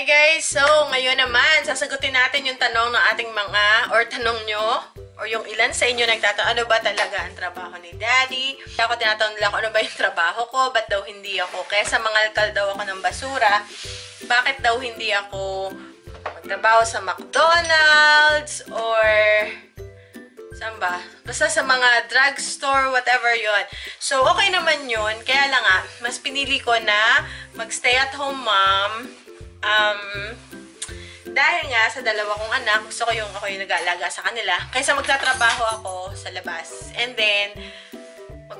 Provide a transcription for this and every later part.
Hi guys! So, ngayon naman, sasagutin natin yung tanong ng ating mga, or tanong nyo, or yung ilan sa inyo nagtatanong, ano ba talaga ang trabaho ni Daddy? Ako tinatanong nila ano ba yung trabaho ko, ba't daw hindi ako? Kaya sa mga alkal daw ako ng basura, bakit daw hindi ako magtrabaho sa McDonald's, or Saan ba? Basta sa mga drugstore, whatever yon. So, okay naman yun. Kaya lang nga, mas pinili ko na mag-stay at home mom. Um, dahil nga sa dalawa kong anak, gusto ko yung ako yung nag-aalaga sa kanila. Kaysa magtatrabaho ako sa labas. And then,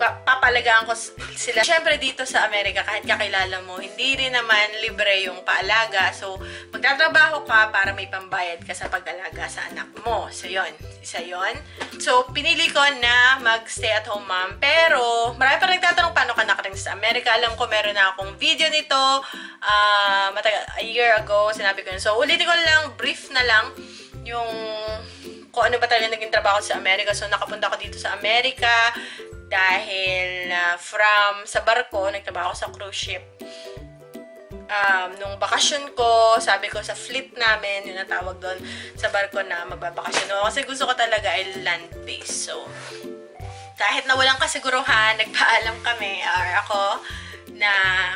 magpapalagaan ko sila. Siyempre dito sa Amerika, kahit kakilala mo, hindi rin naman libre yung paalaga. So, magtatrabaho ka para may pambayad ka sa pag-alaga sa anak mo. So, yon Isa yon So, pinili ko na mag-stay at home mom. Pero, marami pa nagtatanong paano ka nakaring sa Amerika. Alam ko, meron na akong video nito. Uh, matagal, a year ago, sinabi ko yun. So, ulitin ko lang, brief na lang, yung kung ano ba talaga naging trabaho sa Amerika. So, nakapunta ako dito sa Amerika dahil uh, from sa barko, nagtrabaho sa cruise ship. Um, nung bakasyon ko, sabi ko sa fleet namin, yun ang tawag doon sa barko na magbabakasyon ako. Kasi gusto ko talaga ay land-based. So, kahit na walang kasiguruhan, nagpaalam kami, or ako, na,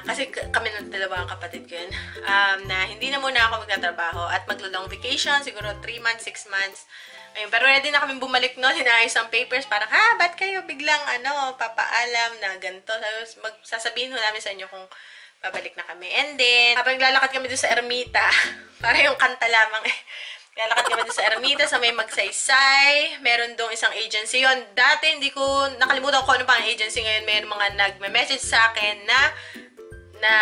kasi kami ng dalawang kapatid ko yun, um, na hindi na muna ako magtatrabaho at maglo-long vacation, siguro 3 months, 6 months, Ayun, pero ready na kami bumalik noon, hinayos ang papers, parang, ha, ba't kayo biglang, ano, papaalam na ganito? Sasabihin ho namin sa inyo kung babalik na kami. And then, habang lalakad kami doon sa Ermita, para yung kanta lamang eh, lalakad kami sa Ermita, sa may magsaysay, meron doon isang agency yon Dati, hindi ko, nakalimutan ko ano pa ang agency ngayon, may mga nagme-message sa akin na na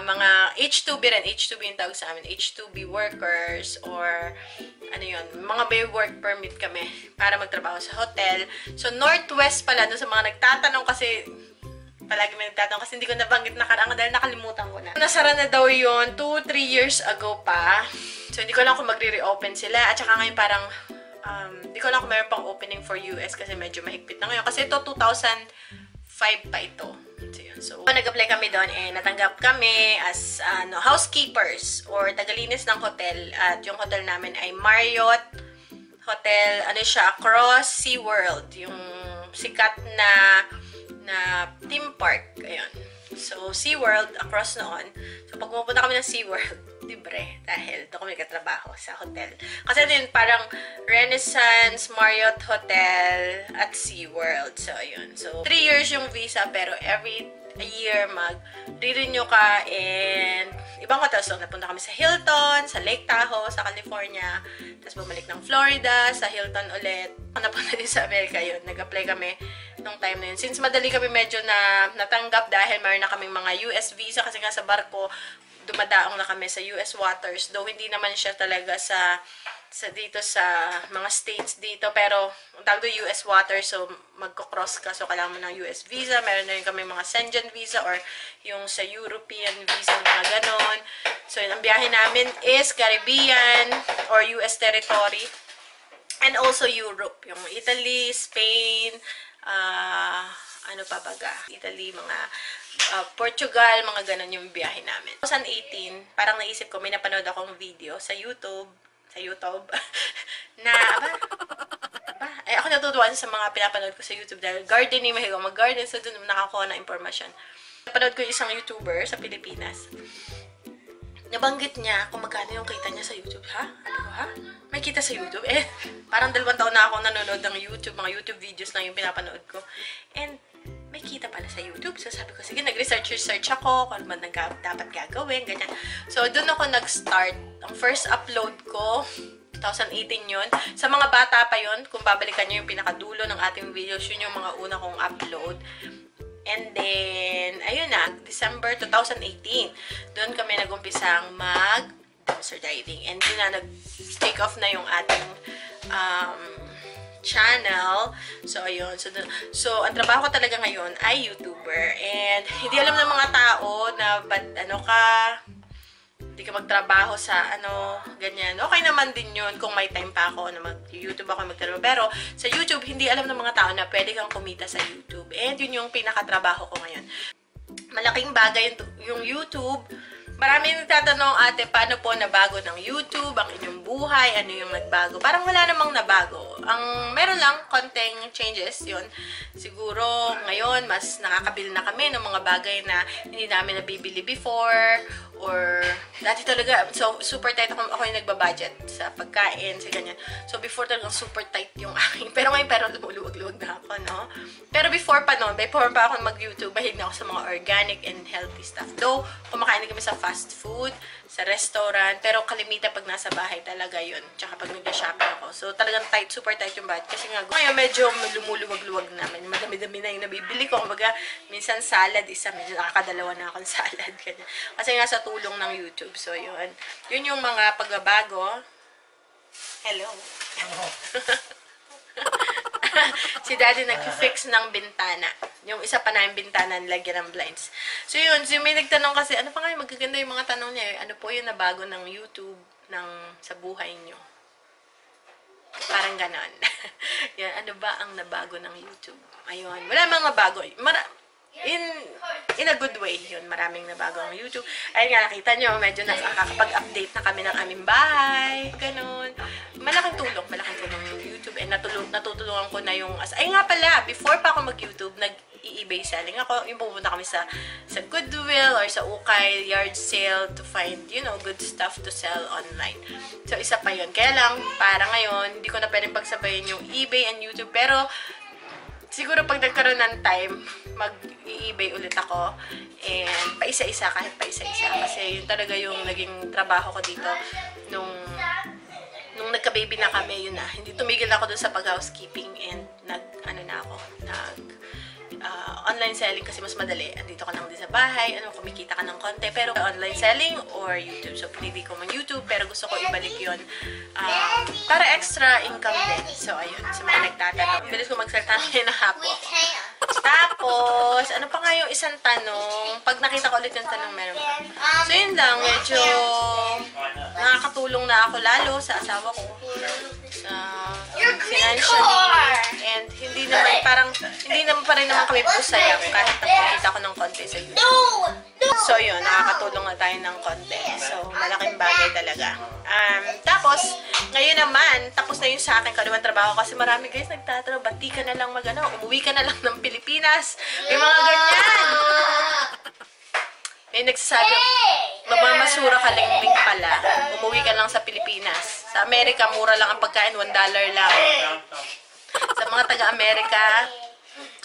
mga H2B rin, H2B yung tawag sa amin, H2B workers or ano yun, mga may work permit kami para magtrabaho sa hotel. So, Northwest pala, doon sa mga nagtatanong kasi palagi may nagtatanong kasi hindi ko nabanggit na karang dahil nakalimutan ko na. Nasara na daw yun 2-3 years ago pa. So, hindi ko lang kung magre-reopen sila. At saka ngayon parang, um, hindi ko lang kung meron pang opening for US kasi medyo mahigpit na ngayon. Kasi ito, 2005 pa ito. So, yun. So, nag-apply kami doon eh, natanggap kami as ano, housekeepers or tagalinis ng hotel. At yung hotel namin ay Marriott Hotel, ano siya, across SeaWorld. Yung sikat na na theme park. Ayun. So, SeaWorld, across noon. So, pag pumunta kami ng SeaWorld, libre dahil doon kami katrabaho sa hotel. Kasi din parang Renaissance, Marriott Hotel at SeaWorld. So, ayun. So, 3 years yung visa pero every year mag re-renew ka and ibang hotel. So, napunta kami sa Hilton, sa Lake Tahoe, sa California. Tapos bumalik ng Florida, sa Hilton ulit. Napunta din sa America yun. Nag-apply kami nung time na yun. Since madali kami medyo na natanggap dahil mayroon na kaming mga US visa kasi nga sa barko, dumadaong na kami sa US waters. Though hindi naman siya talaga sa sa dito sa mga states dito pero ang tawag doon US water so magko-cross ka so kailangan mo ng US visa meron na rin kami mga Schengen visa or yung sa European visa mga ganon so yun, ang biyahe namin is Caribbean or US territory and also Europe yung Italy, Spain uh, ano pa baga Italy, mga uh, Portugal, mga ganon yung biyahe namin. 2018, parang naisip ko, may napanood akong video sa YouTube, sa YouTube, na, aba, aba, eh, ako natutuwa sa mga pinapanood ko sa YouTube dahil gardening, mahilig mag-garden, so dun nakakuha ng impormasyon. Napanood ko isang YouTuber sa Pilipinas. Nabanggit niya kung magkano yung kita niya sa YouTube. Ha? Ano ko, ha? May kita sa YouTube? Eh, parang dalawang taon na ako nanonood ng YouTube. Mga YouTube videos lang yung pinapanood ko. And, may kita pala sa YouTube. So, sabi ko, sige, nag-research-research ako kung ano man dapat gagawin, ganyan. So, doon ako nag-start. Ang first upload ko, 2018 yun. Sa mga bata pa yun, kung babalikan nyo yung pinakadulo ng ating videos, yun yung mga una kong upload. And then, ayun na, December 2018, doon kami nagumpisang mag dumpster diving. And yun na, nag-take off na yung ating um, channel. So, ayun. So, so, ang trabaho ko talaga ngayon ay YouTuber. And, hindi alam ng mga tao na, ba't, ano ka, hindi ka magtrabaho sa, ano, ganyan. Okay naman din yun kung may time pa ako na mag-YouTube ako magtrabaho. Pero, sa YouTube, hindi alam ng mga tao na pwede kang kumita sa YouTube. And, yun yung pinakatrabaho ko ngayon. Malaking bagay yung, yung YouTube Marami nagtatanong, ate, paano po nabago ng YouTube, ang inyong buhay, ano yung nagbago? Parang wala namang nabago. Ang meron lang, konting changes, yun. Siguro, ngayon, mas nakakabili na kami ng mga bagay na hindi namin nabibili before, or dati talaga, so super tight ako, ako yung nagbabudget sa pagkain, sa ganyan. So before talagang super tight yung aking, pero ngayon pero lumuluwag-luwag na ako, no? Pero before pa noon, before pa ako mag-YouTube, mahilig na ako sa mga organic and healthy stuff. Though, kumakain na kami sa fast food, sa restaurant, pero kalimitan pag nasa bahay talaga yun. Tsaka pag nag-shopping ako. So talagang tight, super tight yung budget. Kasi nga, ngayon medyo lumuluwag-luwag namin. Madami-dami na yung nabibili ko. Kumbaga, minsan salad, isa, medyo nakakadalawa na akong salad. Ganyan. Kasi nga sa tulong ng YouTube. So yun. Yun yung mga pagbabago. Hello. si daddy nag-fix ng bintana. Yung isa pa na yung bintana, nilagyan ng blinds. So yun, so may nagtanong kasi, ano pa yung magaganda yung mga tanong niya, ano po yung nabago ng YouTube ng sa buhay niyo? Parang ganon. yan, ano ba ang nabago ng YouTube? Ayun, wala mga bago. Mara in in a good way yun maraming nabago ang YouTube. Ayun nga nakita nyo medyo nakakapag-update na kami ng aming bahay ganun. Malaking tulong malaking tulong yung YouTube and natulong, natutulungan ko na yung ay nga pala before pa ako mag YouTube nag i-eBay selling ako yung pupunta kami sa sa Goodwill or sa Ukay yard sale to find you know good stuff to sell online. So isa pa yun. Kaya lang para ngayon hindi ko na pwedeng pagsabayin yung eBay and YouTube pero siguro pag nagkaroon ng time, mag-i-eBay ulit ako. And paisa-isa, kahit paisa-isa. Kasi yun talaga yung naging trabaho ko dito nung nung nagka-baby na kami, yun na. Hindi tumigil ako dun sa pag-housekeeping and nag, ano na ako, nag, uh, online selling kasi mas madali. Andito ka lang din sa bahay, ano, kumikita ka ng konti. Pero online selling or YouTube. So, pinili ko mag YouTube, pero gusto ko ibalik yun uh, para extra income din. So, ayun, sa mga nagtatanong. Bilis ko magsalita na ako. Tapos, ano pa nga yung isang tanong? Pag nakita ko ulit yung tanong, meron pa. So, yun lang. Medyo nakakatulong na ako lalo sa asawa ko. Sa financially. And hindi naman parang, hindi naman pa rin naman kami pusaya kahit nakikita ko ng konti sa YouTube. So, yun. Nakakatulong na tayo ng konti. So, malaking bagay talaga. Um, tapos, ngayon naman, tapos na yung sa akin kanuman trabaho kasi marami guys nagtatanong, ba't di ka na lang mag ano, umuwi ka na lang ng Pilipinas. May mga ganyan. May nagsasabi, mamamasura ka lingling pala. Umuwi ka lang sa Pilipinas. Sa Amerika, mura lang ang pagkain, $1 lang. Sa mga taga-Amerika,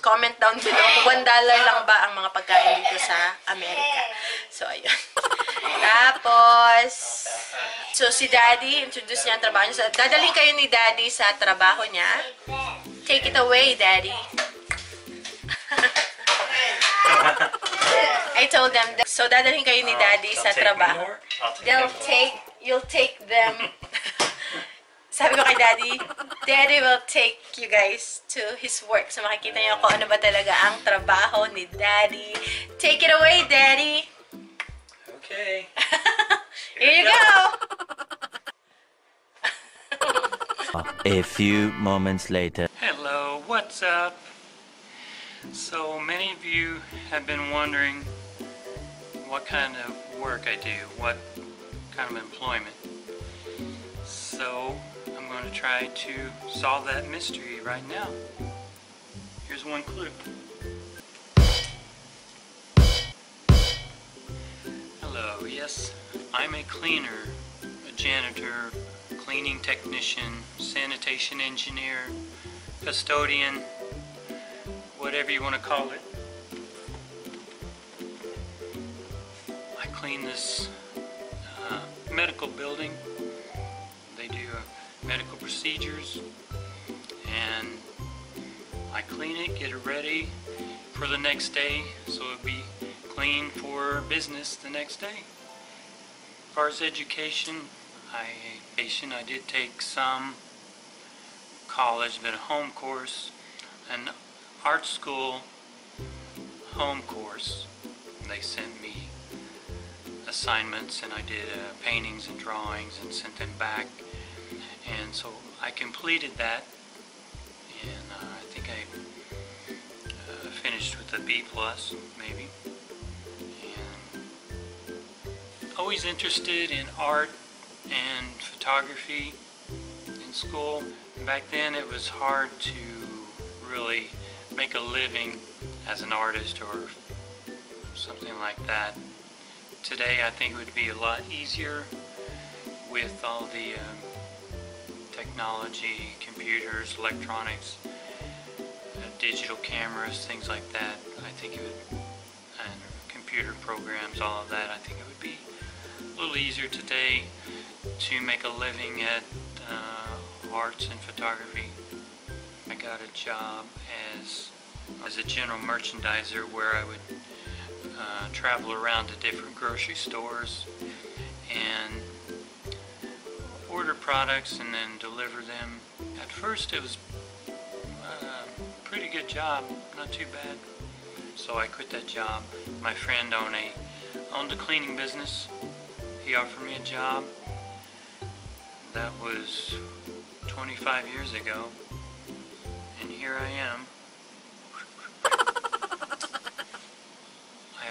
comment down below kung $1 lang ba ang mga pagkain dito sa Amerika. So, ayun. Tapos, so si Daddy, introduce niya ang trabaho niya. So, dadalhin kayo ni Daddy sa trabaho niya. Take it away, Daddy. I told them, that, so dadalhin kayo ni Daddy sa trabaho. They'll take, you'll take them. Sabi ko kay Daddy, Daddy will take you guys to his work. So makikita niyo kung ano ba talaga ang trabaho ni Daddy. Take it away, Daddy. Okay. Here you go. A few moments later. Hello, what's up? So many of you have been wondering what kind of work I do, what kind of employment. So I'm going to try to solve that mystery right now. Here's one clue. Hello, yes, I'm a cleaner, a janitor, cleaning technician, sanitation engineer, custodian, whatever you want to call it. This uh, medical building. They do uh, medical procedures and I clean it, get it ready for the next day so it'll be clean for business the next day. As far as education, I, education, I did take some college, but a home course, an art school home course. They sent me assignments and I did uh, paintings and drawings and sent them back. And so I completed that and uh, I think I uh, finished with a B plus maybe. And always interested in art and photography in school. Back then it was hard to really make a living as an artist or something like that. Today I think it would be a lot easier with all the um, technology, computers, electronics, uh, digital cameras, things like that. I think it would, and computer programs, all of that, I think it would be a little easier today to make a living at uh, arts and photography. I got a job as as a general merchandiser where I would uh, travel around to different grocery stores and order products and then deliver them. At first it was a pretty good job, not too bad. So I quit that job. My friend owned a owned a cleaning business. He offered me a job. That was 25 years ago. And here I am. I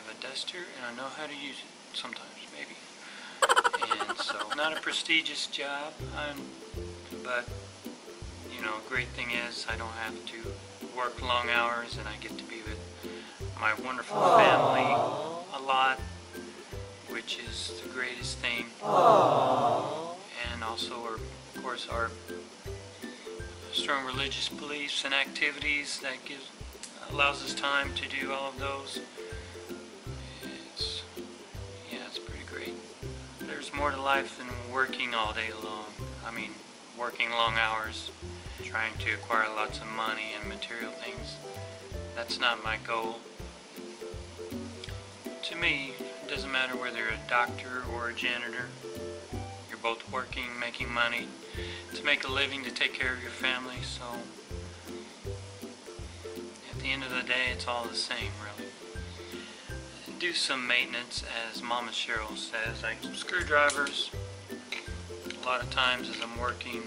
duster and I know how to use it sometimes, maybe. And so, not a prestigious job, I'm, but, you know, great thing is I don't have to work long hours and I get to be with my wonderful family a lot, which is the greatest thing. And also, our, of course, our strong religious beliefs and activities that gives allows us time to do all of those. More to life than working all day long. I mean, working long hours, trying to acquire lots of money and material things. That's not my goal. To me, it doesn't matter whether you're a doctor or a janitor. You're both working, making money to make a living to take care of your family, so at the end of the day, it's all the same, really. Do some maintenance, as Mama Cheryl says, like screwdrivers. A lot of times, as I'm working,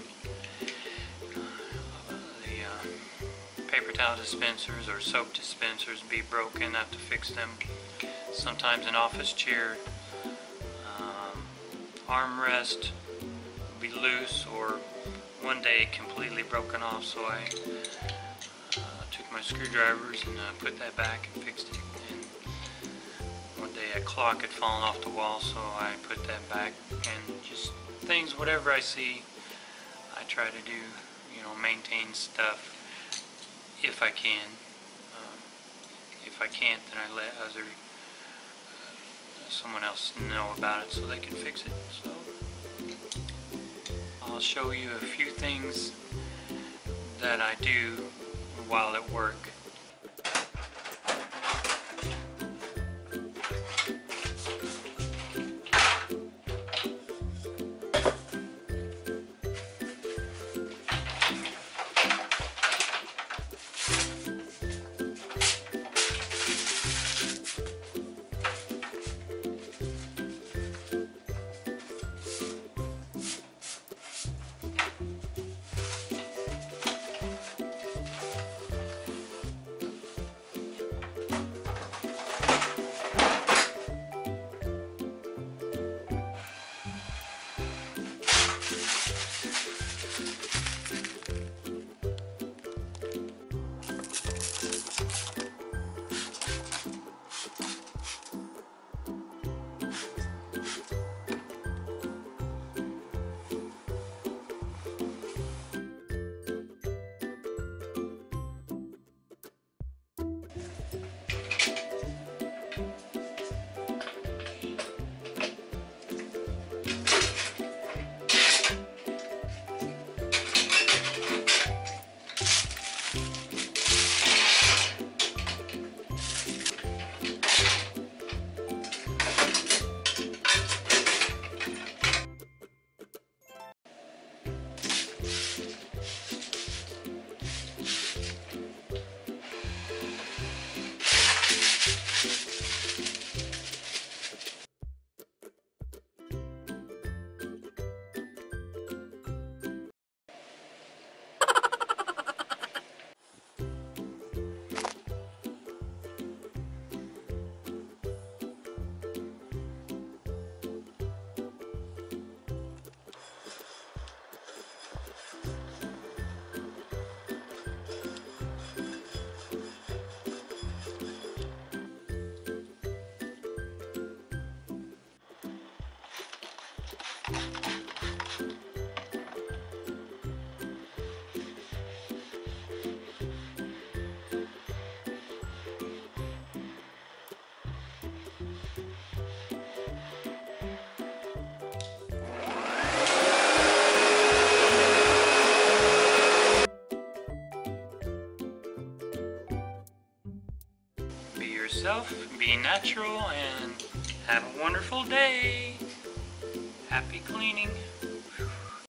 the uh, paper towel dispensers or soap dispensers be broken. I have to fix them. Sometimes an office chair um, armrest be loose or one day completely broken off, so I uh, took my screwdrivers and uh, put that back. And clock had fallen off the wall, so I put that back and just things, whatever I see, I try to do, you know, maintain stuff if I can. Um, if I can't, then I let other uh, someone else know about it so they can fix it. So I'll show you a few things that I do while at work. Be natural, and have a wonderful day. Happy cleaning.